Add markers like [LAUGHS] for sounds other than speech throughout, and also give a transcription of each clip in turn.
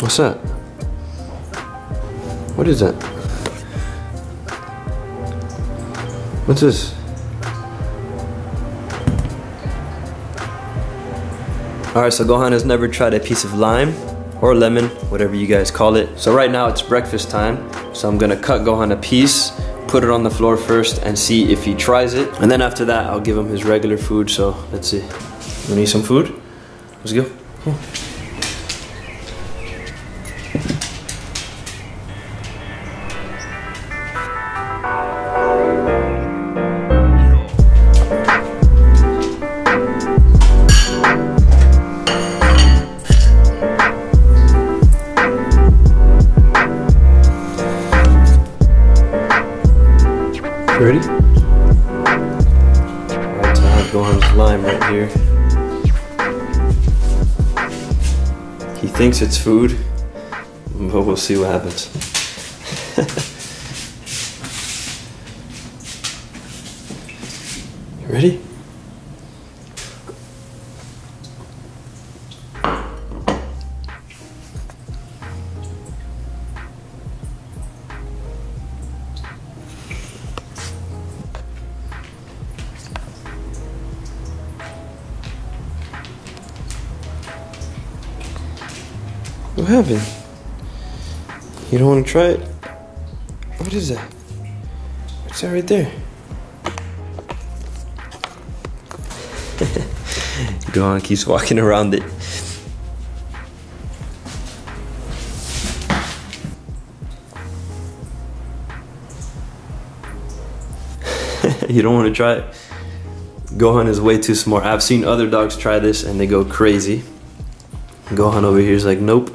What's that? What is that? What's this? Alright, so Gohan has never tried a piece of lime or lemon, whatever you guys call it. So right now it's breakfast time. So I'm gonna cut Gohan a piece, put it on the floor first and see if he tries it. And then after that, I'll give him his regular food. So let's see. You need some food? Let's go. Ready? I have Gohan's lime right here. He thinks it's food, but we'll see what happens. [LAUGHS] ready? What happened? You don't want to try it? What is that? What's that right there? [LAUGHS] Gohan keeps walking around it. [LAUGHS] you don't want to try it? Gohan is way too smart. I've seen other dogs try this and they go crazy. Gohan over here is like, nope.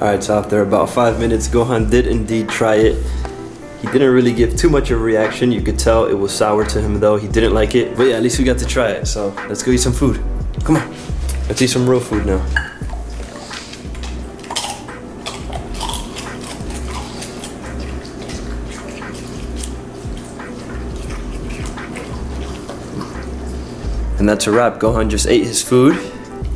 Alright, so after about five minutes, Gohan did indeed try it. He didn't really give too much of a reaction. You could tell it was sour to him though. He didn't like it. But yeah, at least we got to try it. So let's go eat some food. Come on. Let's eat some real food now. And that's a wrap. Gohan just ate his food.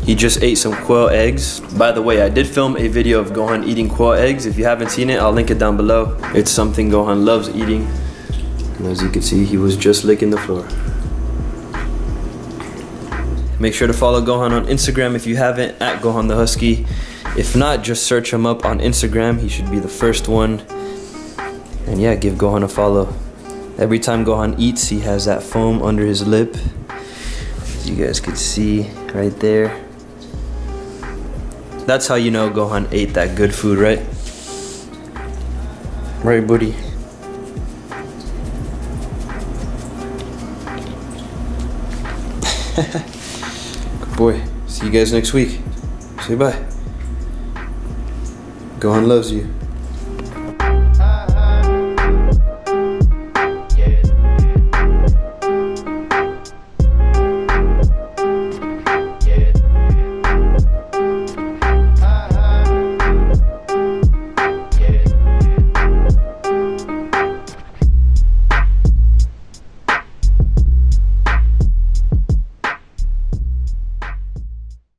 He just ate some quail eggs. By the way, I did film a video of Gohan eating quail eggs. If you haven't seen it, I'll link it down below. It's something Gohan loves eating. And as you can see, he was just licking the floor. Make sure to follow Gohan on Instagram if you haven't, at Gohan the Husky. If not, just search him up on Instagram. He should be the first one. And yeah, give Gohan a follow. Every time Gohan eats, he has that foam under his lip. As you guys can see right there. That's how you know Gohan ate that good food, right? Right, buddy? [LAUGHS] good boy. See you guys next week. Say bye. Gohan loves you.